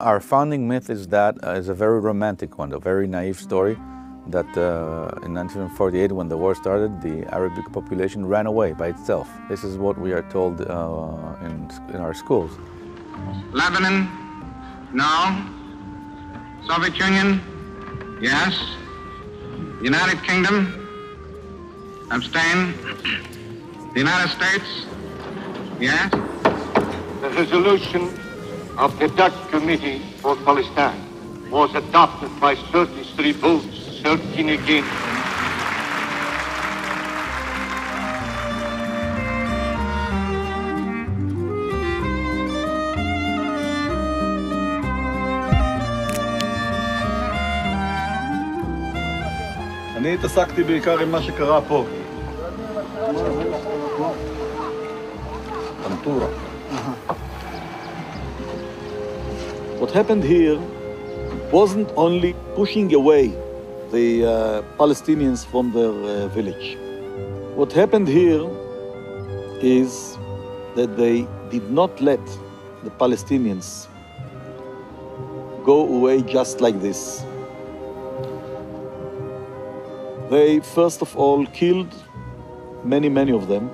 Our founding myth is that uh, is a very romantic one, a very naive story that uh, in 1948 when the war started, the Arabic population ran away by itself. This is what we are told uh, in, in our schools. Lebanon, no. Soviet Union, yes. United Kingdom, abstain. The United States, yes. The resolution of the Dutch Committee for Palestine was adopted by 33 votes, 13 against. אני התעסקתי בעיקר עם מה שקרה פה. טנטורה. What happened here wasn't only pushing away the uh, Palestinians from their uh, village. What happened here is that they did not let the Palestinians go away just like this. They first of all killed many, many of them.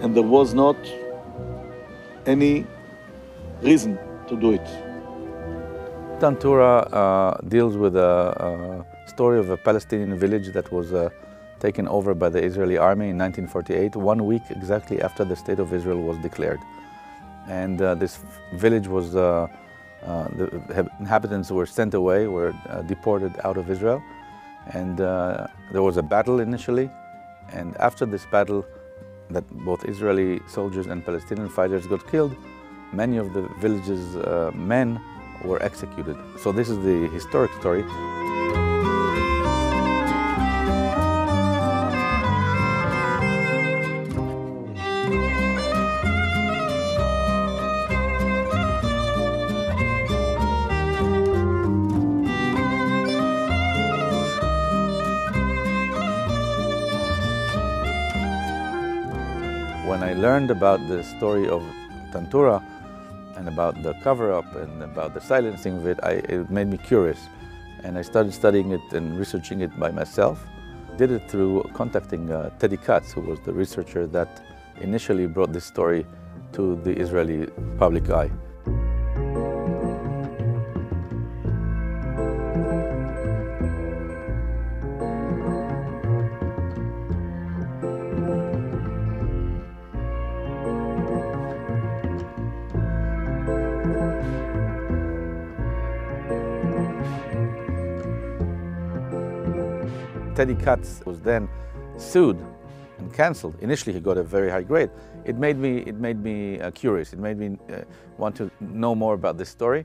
And there was not any reason to do it. Tantura uh, deals with a, a, story of a Palestinian village that was uh, taken over by the Israeli army in 1948, one week exactly after the State of Israel was declared. And uh, this village was, uh, uh, the inhabitants were sent away, were uh, deported out of Israel. And there was a battle initially. And after this battle, that both Israeli soldiers and Palestinian fighters got killed, many of the village's uh, men were executed. So this is the historic story. When I learned about the story of Tantura, and about the cover-up and about the silencing of it, I, it made me curious. And I started studying it and researching it by myself. Did it through contacting uh, Teddy Katz, who was the researcher that initially brought this story to the Israeli public eye. Teddy Katz was then sued and cancelled. Initially, he got a very high grade. It made me, it made me uh, curious. It made me uh, want to know more about this story,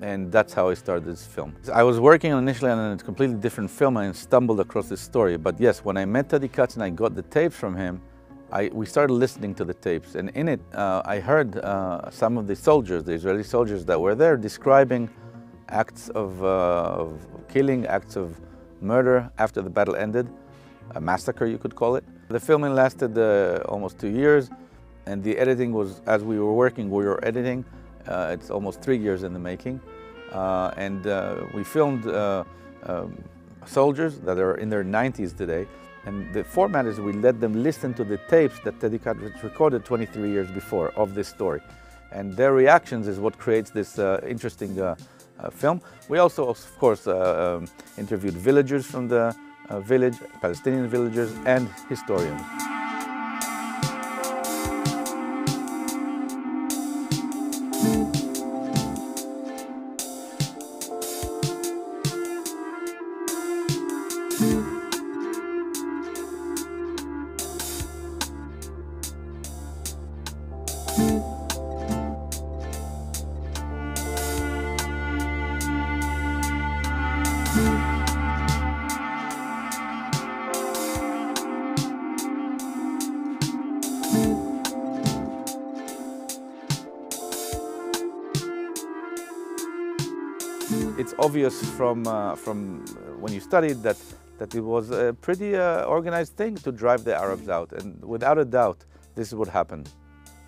and that's how I started this film. I was working initially on a completely different film and stumbled across this story. But yes, when I met Teddy Katz and I got the tapes from him, I, we started listening to the tapes, and in it, uh, I heard uh, some of the soldiers, the Israeli soldiers that were there, describing acts of, uh, of killing, acts of murder after the battle ended, a massacre you could call it. The filming lasted uh, almost two years and the editing was, as we were working, we were editing. Uh, it's almost three years in the making. Uh, and uh, we filmed uh, um, soldiers that are in their 90s today. And the format is we let them listen to the tapes that Teddy Katz recorded 23 years before of this story. And their reactions is what creates this uh, interesting uh, film. We also, of course, uh, um, interviewed villagers from the uh, village, Palestinian villagers, and historians. It's obvious from, uh, from when you studied that, that it was a pretty uh, organized thing to drive the Arabs out. And without a doubt, this is what happened.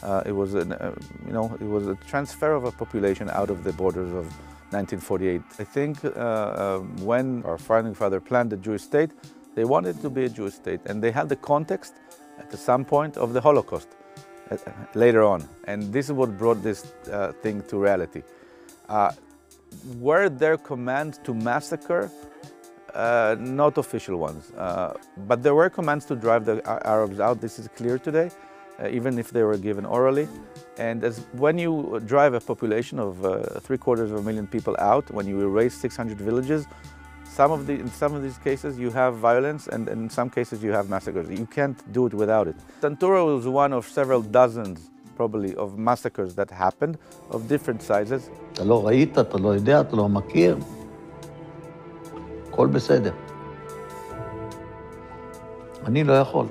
Uh, it was, an, uh, you know, it was a transfer of a population out of the borders of 1948. I think uh, um, when our founding father planned the Jewish state, they wanted to be a Jewish state, and they had the context at some point of the Holocaust uh, later on, and this is what brought this uh, thing to reality. Were there commands to massacre? Uh, not official ones, uh, but there were commands to drive the Arabs out. This is clear today, uh, even if they were given orally. And as when you drive a population of uh, three quarters of a million people out, when you erase 600 villages, some of the, in some of these cases you have violence, and in some cases you have massacres. You can't do it without it. Tantura was one of several dozens, probably, of massacres that happened, of different sizes. אתה לא ראית, אתה לא יודע, אתה לא מכיר, הכל בסדר. אני לא יכול.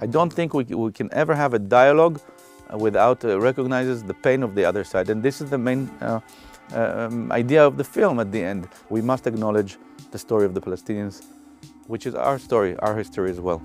I don't think we, we can ever have a dialogue uh, without uh, recognizes the pain of the other side. And this is the main uh, um, idea of the film at the end. We must acknowledge the story of the Palestinians, which is our story, our history as well.